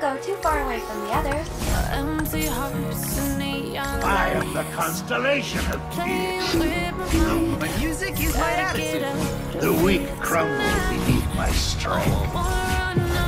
go too far away from the others. I am the constellation of tears. The music is my attitude. The weak crumble beneath my stroll.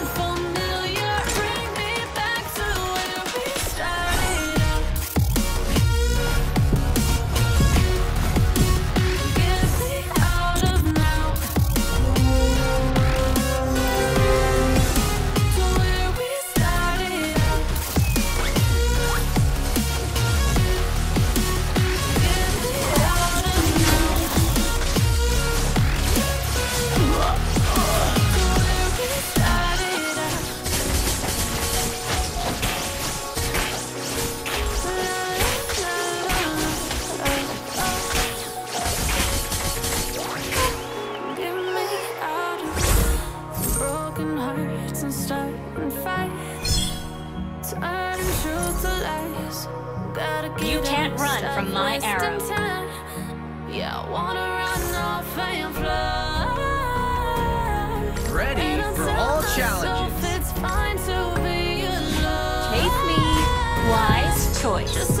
broken hearts and starting fights. Turning truth to lies. you can't run from my arrow. Yeah, I wanna run off and fly. Ready for all challenges. Take me, wise choice.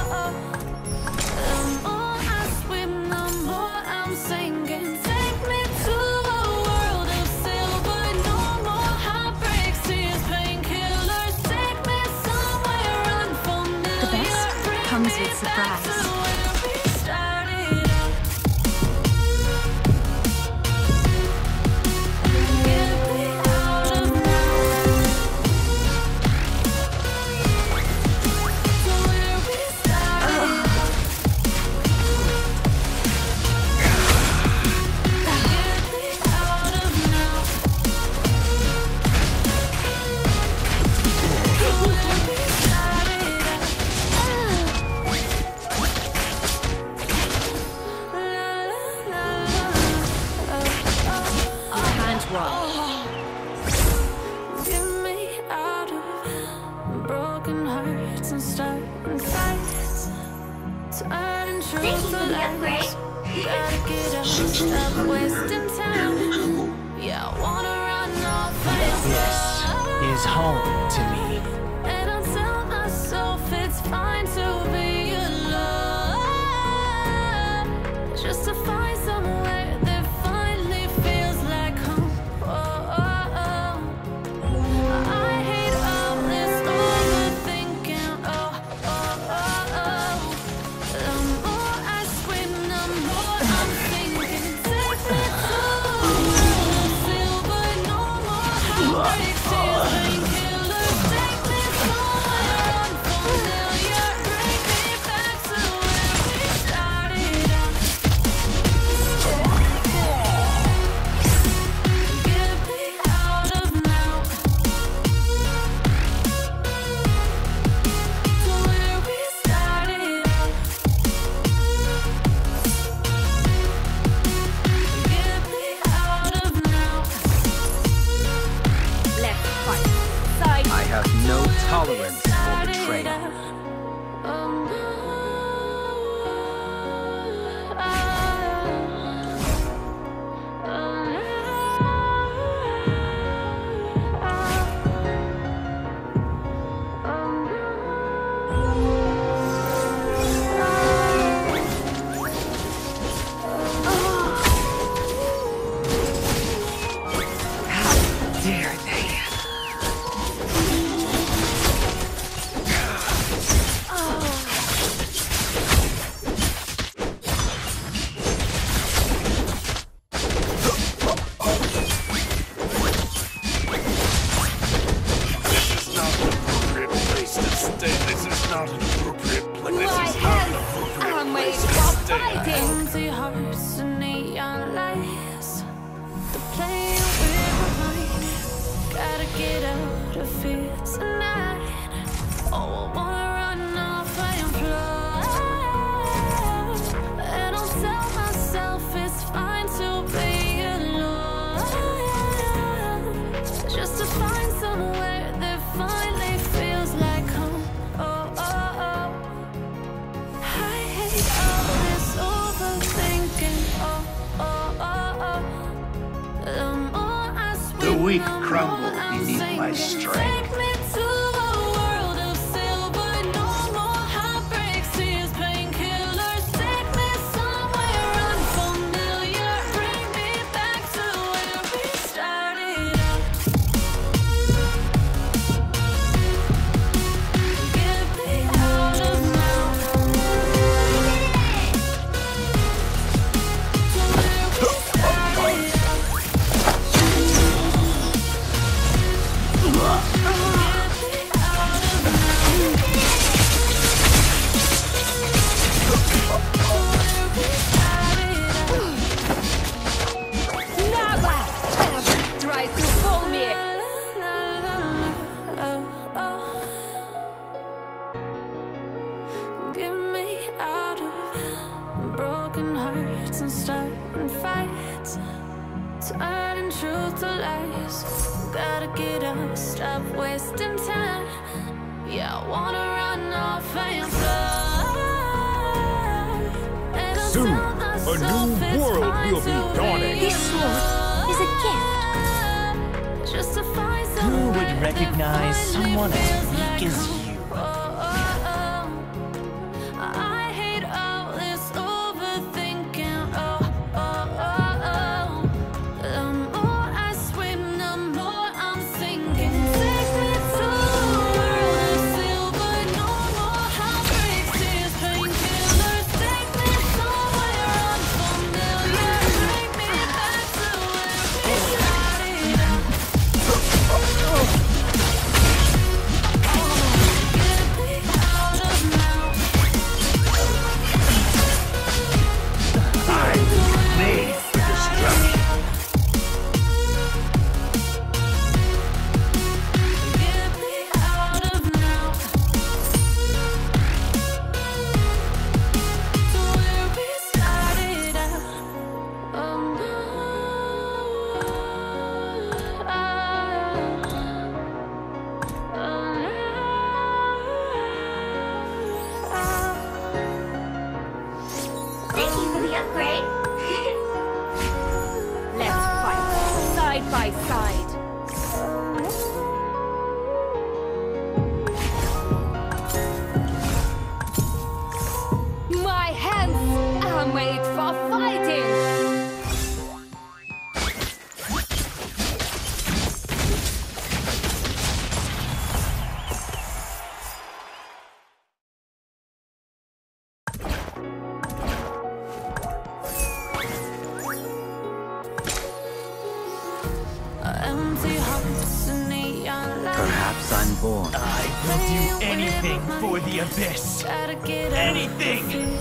the abyss. Anything!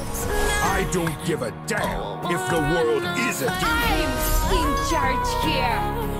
I don't give a damn if the world is a game. I'm in charge here.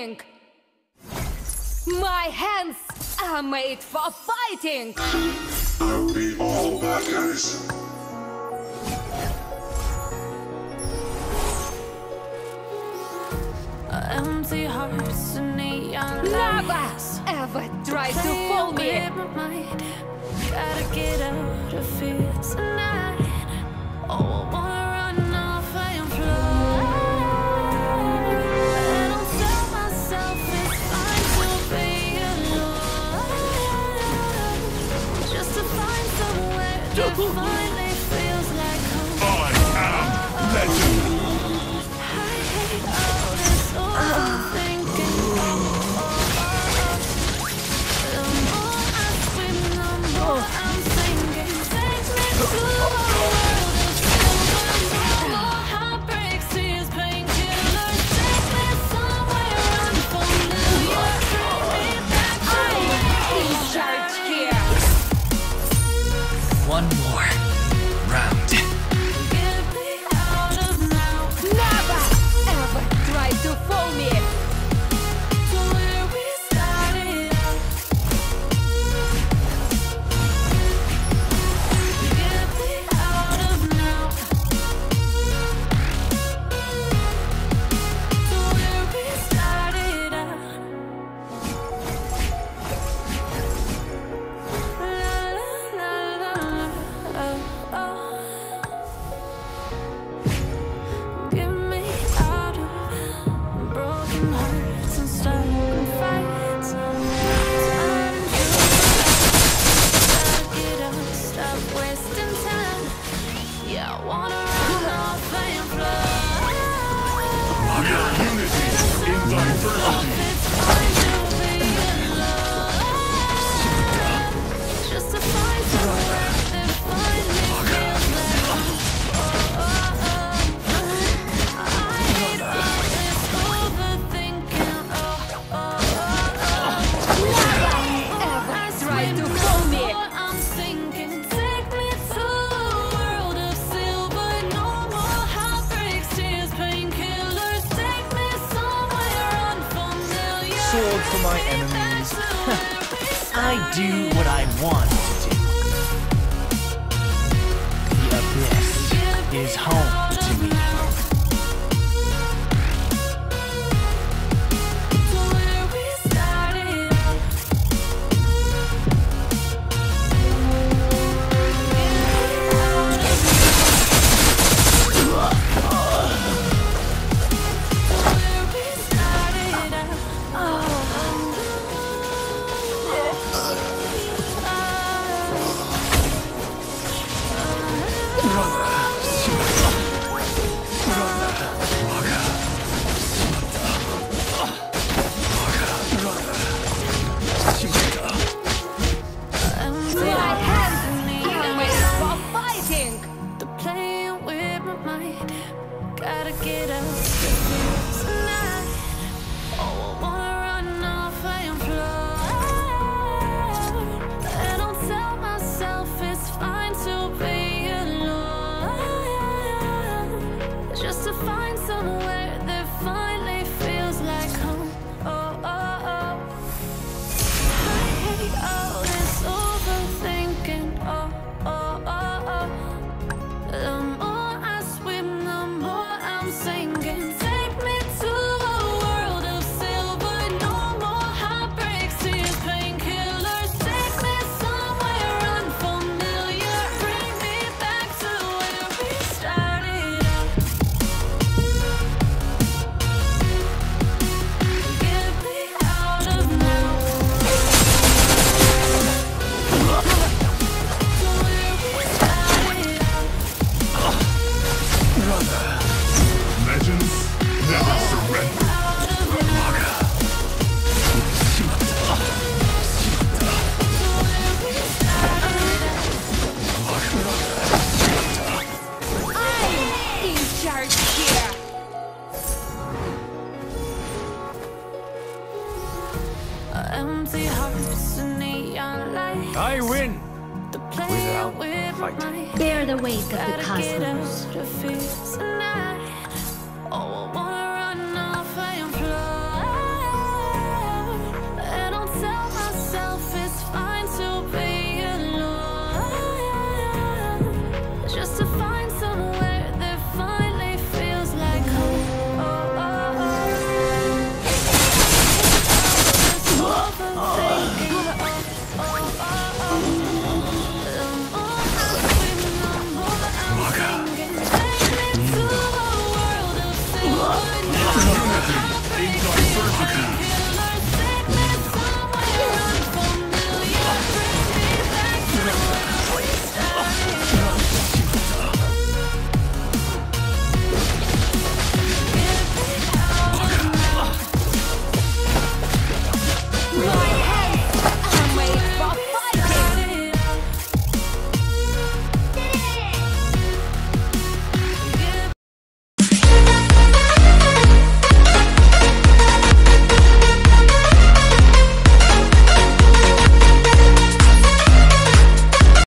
fighting! My hands are made for fighting! I'll be all that is. Empty hearts and neon lights. Never ever try to fool me. Gotta get out of here tonight. Oh, is home.